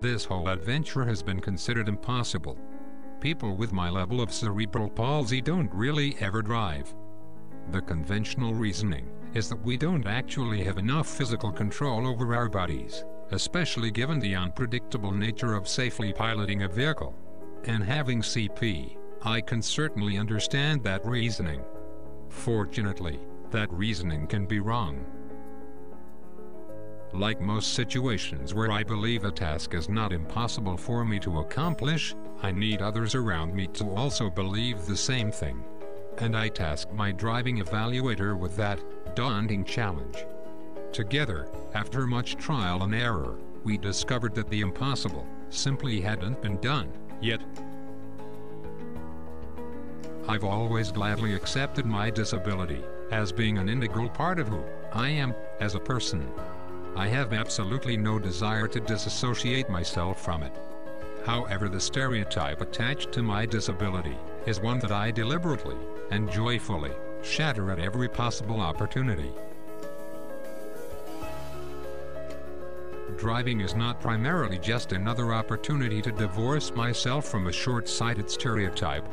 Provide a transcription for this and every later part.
This whole adventure has been considered impossible. People with my level of cerebral palsy don't really ever drive. The conventional reasoning is that we don't actually have enough physical control over our bodies, especially given the unpredictable nature of safely piloting a vehicle. And having CP, I can certainly understand that reasoning. Fortunately, that reasoning can be wrong. Like most situations where I believe a task is not impossible for me to accomplish, I need others around me to also believe the same thing. And I task my driving evaluator with that daunting challenge. Together, after much trial and error, we discovered that the impossible simply hadn't been done yet. I've always gladly accepted my disability as being an integral part of who I am as a person. I have absolutely no desire to disassociate myself from it. However, the stereotype attached to my disability is one that I deliberately and joyfully shatter at every possible opportunity. Driving is not primarily just another opportunity to divorce myself from a short-sighted stereotype.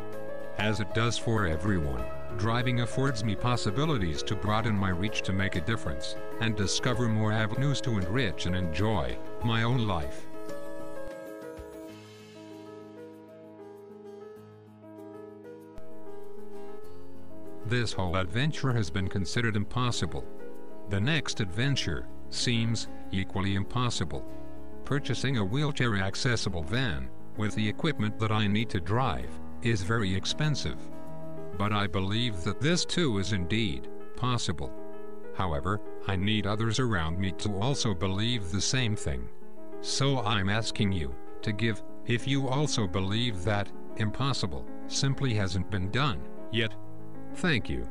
As it does for everyone, driving affords me possibilities to broaden my reach to make a difference, and discover more avenues to enrich and enjoy my own life. This whole adventure has been considered impossible. The next adventure seems equally impossible. Purchasing a wheelchair-accessible van, with the equipment that I need to drive, is very expensive. But I believe that this too is indeed possible. However, I need others around me to also believe the same thing. So I'm asking you to give, if you also believe that impossible simply hasn't been done yet. Thank you.